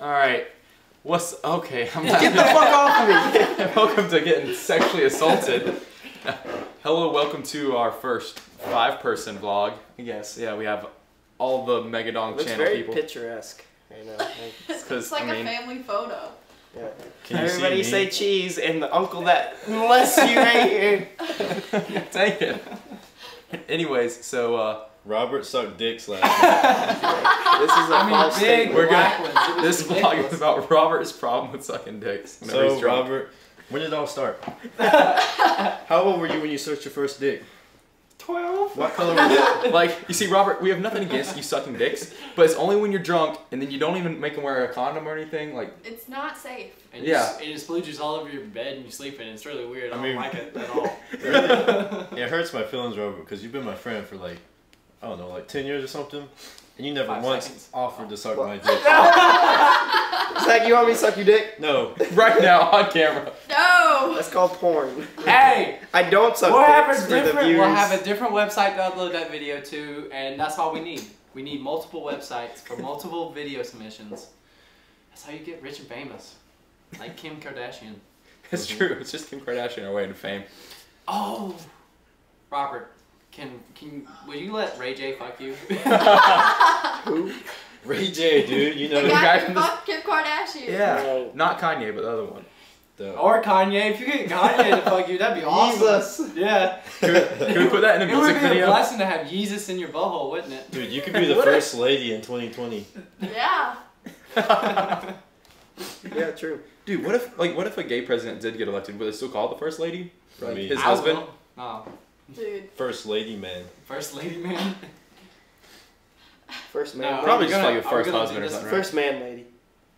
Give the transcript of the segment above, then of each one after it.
All right. What's okay? I'm Get the fuck off of me! welcome to getting sexually assaulted. Hello, welcome to our first five-person vlog. Yes, yeah, we have all the Megadong Looks channel very people. picturesque right now. Like, It's 'cause, It's like I mean- a family photo. yeah. Can you Everybody me? say cheese and the uncle that bless you right here. Dang it. Anyways, so uh, Robert sucked dicks last night. This is a I mean, false big statement. We're black gonna- ones. This vlog ridiculous. is about Robert's problem with sucking dicks. whenever so. Robert, when did it all start? How old were you when you sucked your first dick? Twelve. What color was it? Like, you see, Robert, we have nothing against you sucking dicks, but it's only when you're drunk and then you don't even make them wear a condom or anything. Like, It's not safe. And Yeah. You, s- and it splooges all over your bed and you sleep in it. It's really weird. I, I don't like it at all. It hurts my feelings, Robert, because you've been my friend for like, I don't know, like 10 years or something, and you never Five once seconds. offered to suck What? my dick. Zach, you want me to suck your dick? No. right now on camera. No! That's called porn. hey, I don't suck we'll have dicks a for the different. viewers. We'll have a different website to upload that video to, and that's all we need. We need multiple websites for multiple video submissions. That's how you get rich and famous, like Kim Kardashian. It's true. It's just Kim Kardashian our way to fame. Oh, Robert, can can will you let Ray J fuck you? Who? Ray J, dude, you know the guy guy from the- fucked Kim Kardashian. No. Not Kanye, but the other one. the. or Kanye? If you get Kanye to fuck you, that'd be awesome. Jesus. Yeah. Can we, can we put that in a music video? It would music be a blessing to have Jesus in your butthole, wouldn't it? Dude, you could be the first lady in 2020. Yeah. Yeah, true. Dude, what if like what if a gay president did get elected? Would they still call it the first lady? I Like mean- his I husband? will. No. Dude. First lady, man. First lady man. First man. are Probably just gonna- like a first husband or something, right? First man lady.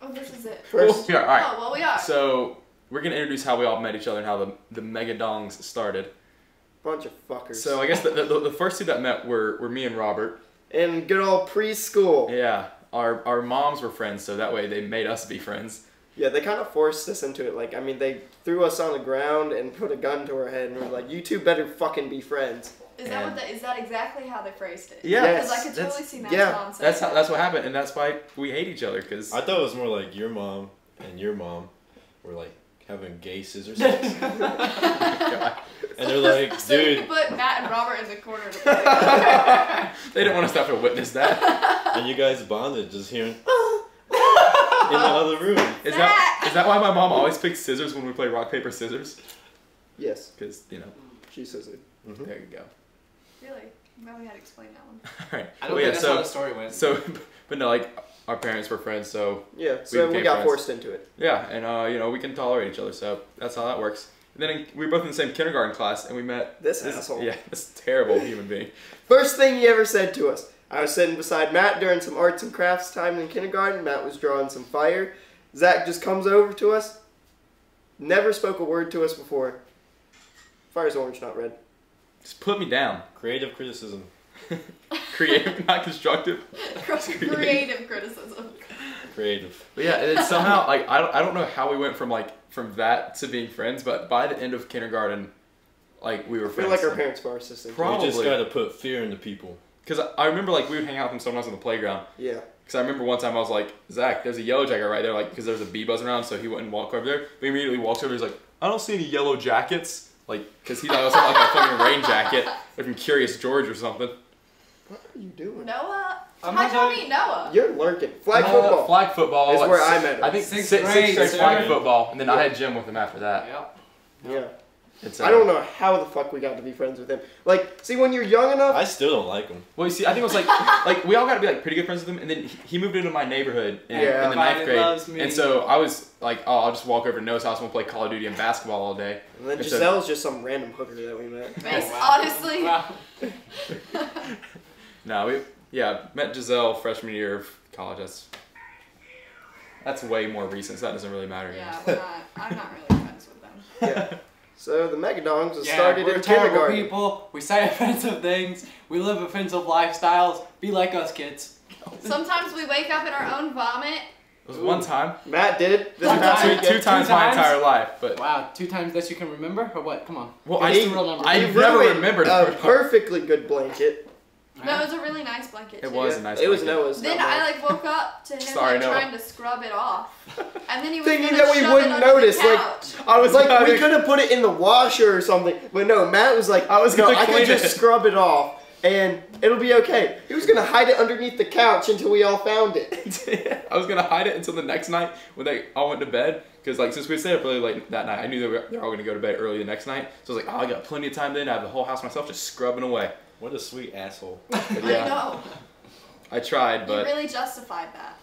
Oh, this is it. First. Yeah, all right. Oh, well, we are. So we're gonna introduce how we all met each other and how the the Megadongs started. Bunch of fuckers. So I guess the, the, the first two that met were, were me and Robert. in good old preschool. Yeah, our our moms were friends, so that way they made us be friends. Yeah, they kind of forced us into it. Like, I mean, they threw us on the ground and put a gun to our head and were like, "You two better fucking be friends." Is that And- what the, is that exactly how they phrased it? Yeah, Because I Yes, could totally see Matt's yeah, mom saying That's how that's what happened, and that's why we hate each other. Cause I thought it was more like your mom and your mom were like having gay scissor sex. and they're like, so you dude, put Matt and Robert in the corner to play they didn't want us to have to witness that. and you guys bonded just hearing in the other room. Is that is that why my mom always picks scissors when we play rock paper scissors? Yes, Cause you know, she says it. there you go. Really? I'm glad we had to explain that one. All right. I don't Well, think yeah, that's how so the story went. so, but no, like our parents were friends, so Yeah, so we, became got friends. forced into it. Yeah, and uh, you know we can tolerate each other, so that's how that works. And then in, we were both in the same kindergarten class, and we met This asshole. Yeah, this terrible human being. First thing he ever said to us. I was sitting beside Matt during some arts and crafts time in kindergarten. Matt was drawing some fire. Zach just comes over to us. Never spoke a word to us before. Fire's orange, not red. Just put me down. Creative criticism. Creative, not constructive. Creative criticism. Creative. But yeah, and it's somehow like I don't, I don't know how we went from like from that to being friends, but by the end of kindergarten, like we were I feel friends. like our parents forced us into Pro- it. You just gotta put fear into people. Because I remember like we would hang out with them sometimes on the playground. Yeah. Because I remember one time I was like, Zach, there's a yellow jacket right there, like because there's a bee buzzing around, so he wouldn't walk over there. But he immediately walks over. He's like, I don't see any yellow jackets, like because he thought it was something like a fucking rain jacket, or from Curious George or something. What are you doing? Noah? I'm How'd not y'all doing- meet Noah? You're lurking. Flag Uh, football. Flag football. Is like, where I six- met him. I think Sixth sixth, grade, sixth grade flag football, and then I had gym with him after that. Yep. Yeah. It's, I uh, don't know how the fuck we got to be friends with him. Like, see, when you're young enough, I still don't like him. Well, you see, I think it was like like we all got to be like pretty good friends with him, and then he- he moved into my neighborhood in, Yeah. in the ninth grade, loves me. and so I was like, oh, I'll just walk over to Noah's house and we'll play Call of Duty and basketball all day. and then It's a- Giselle's just some random hooker that we met. Bas- wow. Honestly, Wow. No, we yeah met Giselle freshman year of college. That's that's way more recent, so that doesn't really matter. yeah, we're not, I'm not really friends with them. Yeah. So the Megadongs was Yeah, started we're in terrible kindergarten. people. We say offensive things. We live offensive lifestyles. Be like us, kids. Sometimes we wake up in our own vomit. It was one time, Matt did it. This past two, time. weekend. two times Two my entire life, but Wow, two times that you can remember, or what? Come on. well, Give I us real number. I never remembered a perfectly good blanket. No, it was a really nice blanket. It too. was a nice. It was blanket. Noah's. Then not I like woke up to him Sorry, like Noah. trying to scrub it off, and then he was Thinking gonna that we wouldn't notice, like- I was like, Yeah, we they- could have put it in the washer or something, but no. Matt was like, I was no, gonna I could just it." scrub it off and it'll be okay. He was gonna hide it underneath the couch until we all found it. I was gonna hide it until the next night when they all went to bed. Cause like since we stayed up really late that night, I knew they were they're all gonna go to bed early the next night. So I was like, oh, I got plenty of time then. I have the whole house myself, just scrubbing away. What a sweet asshole. But I know. I tried, but. You but really justified that.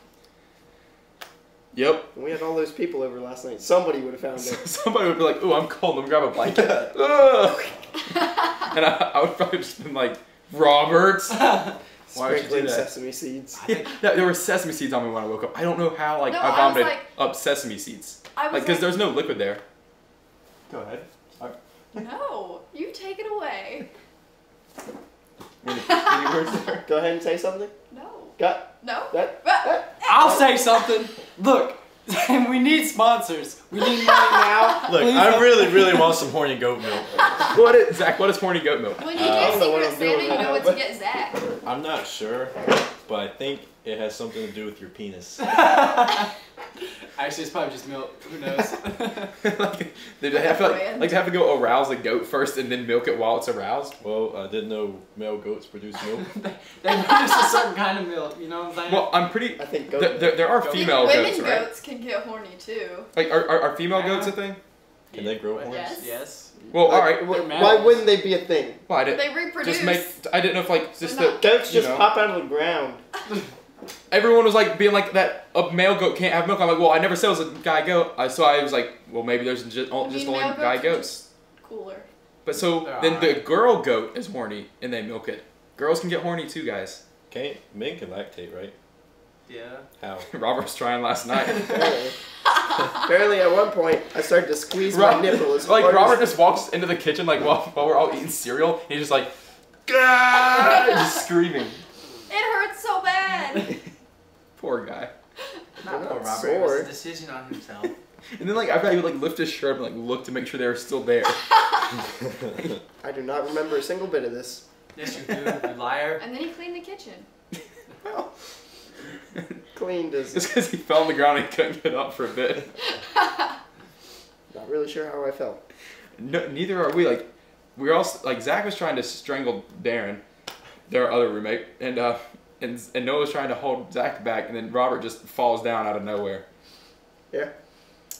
yep. we had all those people over last night. Somebody would have found it. Somebody would be like, "Ooh, I'm cold. Let me grab a blanket." Ugh. and I, I would probably just been like, "Roberts." Why would you do Sprinkling that? sesame seeds. Yeah, yeah, there were sesame seeds on me when I woke up. I don't know how like No, I I vomited like- up sesame seeds. I was Like, like, because there's no liquid there. Go ahead. no, you take it away. Any, any words there? Go ahead and say something. No, Got no. that? But- that? I'll say something. Look, and we need sponsors. We need money now. Look, Please I don't- really, really want some horny goat milk. What is? Zach, what is horny goat milk? When you Uh, I do don't know what Secret Santa, you know what to get Zach. I'm not sure, but I think it has something to do with your penis. Actually, it's probably just milk. Who knows? like, they, they have to, like, like they have to go arouse a goat first and then milk it while it's aroused. Well, I didn't know male goats produce milk. they produce a certain kind of milk. You know what I'm saying? Well, I'm pretty. I think go. There, there, there are Goat. female Women goats, right? goats can get horny too. Like, are, are, are female goats a thing? Can they grow horns? Yes. Yes. Well, all right. Like, They're wh- mammals. why wouldn't they be a thing? Well, I didn't. They reproduce. Just make. I didn't know if like just the not- Goats You just know. pop out of the ground. Everyone was like being like that a male goat can't have milk. I'm like, well, I never said it was a guy goat. I, so I was like, well, maybe there's just, I just mean, only guy goats. Cooler. But so They're then the girl goat is horny and they milk it. Girls can get horny too, guys. Can't men can lactate, right? Yeah. How? Robert was trying last night. Apparently. Apparently, at one point, I started to squeeze Rob- my nipple as like Robert just walks into the kitchen like while, while we're all eating cereal. And he's just like, "Gah!" just screaming. It hurts so bad. Poor guy. Not Poor Robert. sore. It was a decision on himself. And then like I thought he would like lift his shirt and like look to make sure they were still there. I do not remember a single bit of this. yes, you do. You liar. and then he cleaned the kitchen. Well, cleaned as Just because he fell on the ground and couldn't get up for a bit. not really sure how I felt. No, neither are we. Like we are all like Zach was trying to strangle Darren, their other roommate, and uh, and and Noah was trying to hold Zach back, and then Robert just falls down out of nowhere. Yeah.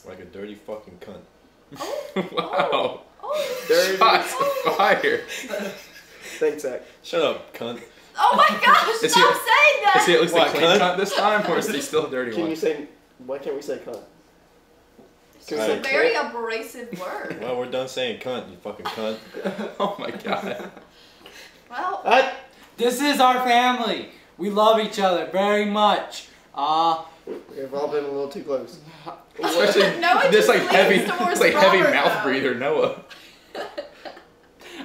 like a dirty fucking cunt. Oh. wow! Oh. Dirty. Shots fired. Thanks, Zach. Shut up, cunt. Oh my gosh! Is he- Stop saying that. Is he at least What, a clean cunt? cut this time, or is he still a dirty Can one? you say? Why can't we say cunt? it's Can we a very clit? abrasive word. Well, we're done saying cunt, you fucking cunt. Oh my god! Well, Ah, This is our family. We love each other very much. Uh, we've all been a little too close. Especially No, it this just like heavy, this like heavy Robert, mouth though. breather Noah.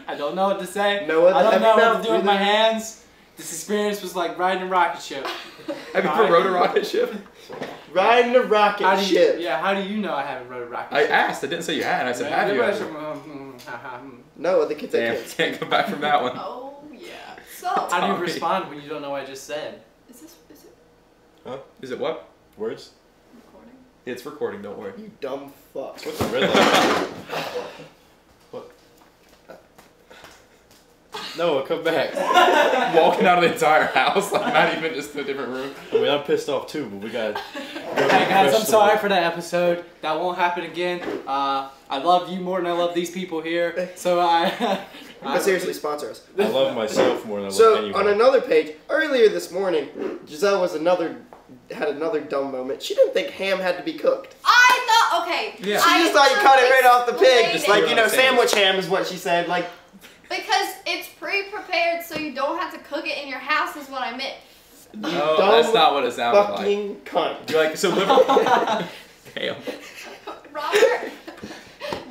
I don't know what to say. Noah, I don't know what to do with my hands. This experience was like riding a rocket ship. Have you ever rode a rocket ship? Riding a rocket How do you, ship. yeah, how do you know I haven't rode a rocket I ship? asked. I didn't say you had. I said, Yeah, have you? everybody ever? should- mm, mm, ha, ha, mm. No, the kids Damn, are kids. can't come back from that one. oh yeah. So, How do you Tommy. respond when you don't know what I just said? is this is it Is it what? Words? recording? It's recording. Don't worry. You dumb fuck. What's the red light? No, come back. Walking out of the entire house, like not even just a different room. I mean, I'm pissed off too, but we got. Hey guys, I'm sorry for that episode. That won't happen again. Uh, I love you more than I love these people here. So I. But seriously, sponsor us. I love myself more than I love anyone. So on another page, earlier this morning, Giselle was another had another dumb moment. She didn't think ham had to be cooked. I thought okay. Yeah. She I just thought you cut it right off the pig, explained just like you know, You're on the sandwich ham is what she said. Like because it's pre-prepared, so you don't have to cook it in your house. Is what I meant. No, oh, dumb that's not what it sounded like. fucking cunt. You're like so liver. Damn. Robert,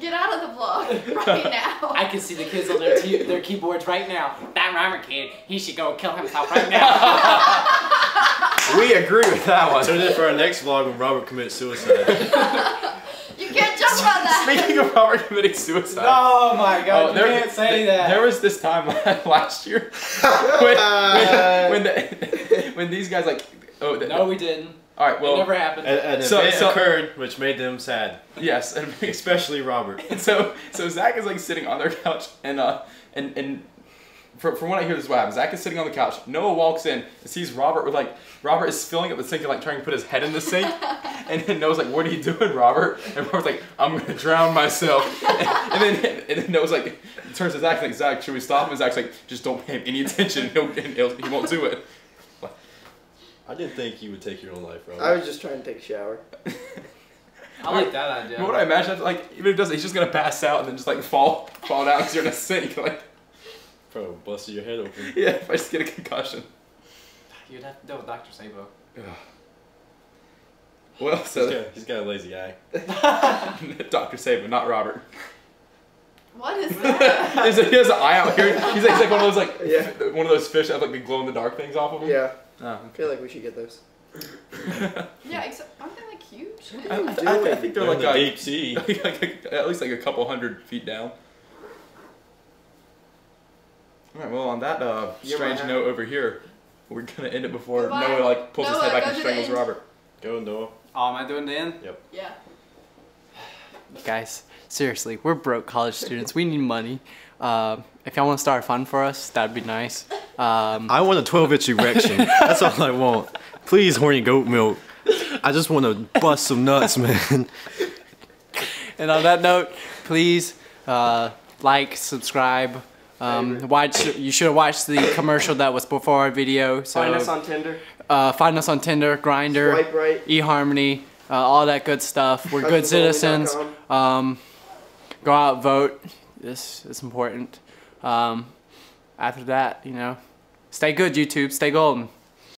get out of the vlog right now. I can see the kids on their t- their keyboards right now. That Robert kid, he should go kill himself right now. We agree with that one. Tune in for our next vlog when Robert commits suicide. You can't judge talk about that. Speaking of Robert committing suicide. Oh my god, Oh, you there- can't say th- that. There was this time last year when when, when, the, when these guys like oh the, no, we didn't. all right well, it never happened. An, an So- event so- occurred which made them sad, yes and especially Robert. And so so Zach is like sitting on their couch and uh and and from, from what I hear this is what happens. Zach is sitting on the couch. Noah walks in and sees Robert with like Robert is filling up the sink and like trying to put his head in the sink. and then Noah's like, "What are you doing, Robert?" And Robert's like, "I'm gonna drown myself." and, and then and then Noah's like turns to Zach like, "Zach, should we stop?" him?" And Zach's like, "Just don't pay him any attention. He'll, he'll, he won't do it." I didn't think you would take your own life, Robert. I was just trying to take a shower. I like that idea. You know what I imagine? Like even if he doesn't, he's just gonna pass out and then just like fall fall down because you're in a sink. Like Bro, busted your head open. yeah, if I just get a concussion. You'd have to deal with Dr. Sabo. Well, He's so got, he's got a lazy eye. Doctor Saban, not Robert. What is that? There's a, he has an eye out here. He's like, he's like one of those like Yeah. one of those fish that have like the glow in the dark things off of him. Yeah, Oh, I feel like we should get those. yeah, except aren't they like huge? I, I, What I, are you I think they're They're like, in the a, deep sea. like, like at least like a couple hundred feet down. All right. Well, on that uh, strange note over here, we're gonna end it before Goodbye. Noah like pulls his head back and strangles. Robert. Go, Noah. Oh, am I doing the end? Yep. Yeah. Guys, seriously, we're broke college students. We need money. Uh, if y'all want to start a fund for us, that'd be nice. Um, I want a 12 inch erection. That's all I want. Please, horny goat milk. I just want to bust some nuts, man. and on that note, please uh, like, subscribe. Um, watch. You should have watched the commercial that was before our video. So Find us on Tinder. uh, find us on Tinder, Grindr, Swipe right. eHarmony, uh, all that good stuff. We're good citizens. Um, go out, vote. This is important. Um, after that, you know, stay good, YouTube. Stay golden.